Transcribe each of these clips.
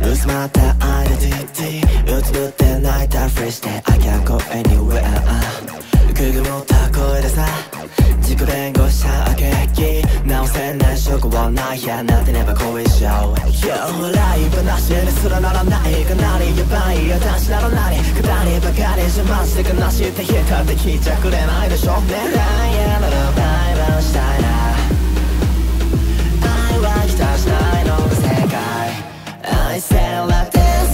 薄まったアイデンティティうつぶって泣いた。ふりして I can't go anywhere くぐもった声でさ。自己弁護者あげき。直せない職はないやなんてねば後遺症。Yo 笑い話にすらならないかなりヤバい私なら何くだりばかりじゃマジで悲しいって言ったって聞いちゃくれないでしょ。ね。えやならバイバイしたいな。Like this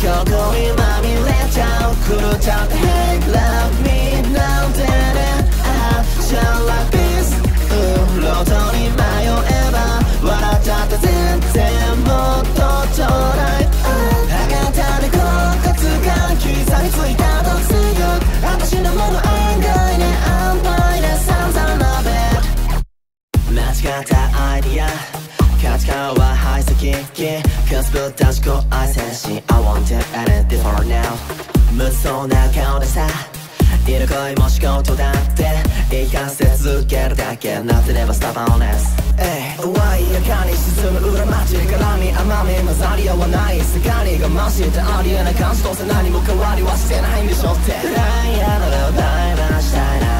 今日こにまみれちゃう狂っちゃって Hey love me なんてね I shall like this うん路頭に迷えば笑っちゃって全然もっとちょうだいあがたでこのコツが刻みついた毒性が私のもの案外ね安牌で散々なべ間違ったアイディア価値観は排斥くすぶった自己愛戦士 I want to end it for now. 無双な顔でさいる恋も仕事だって言いかせ続けるだけなってればスタバオネスええワイヤかに沈む裏町絡み甘み混ざり合わない。世界に我慢してありえない感じどうせ何も変わりはしてないんでしょって。ライアならバイバイしたいな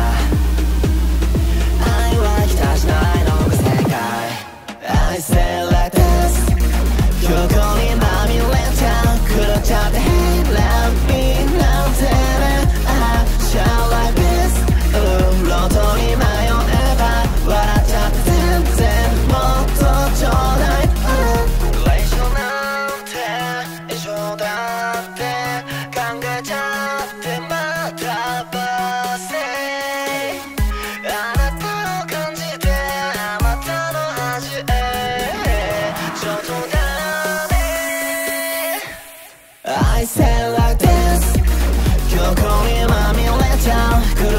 I say like this 今日こにまみれちゃう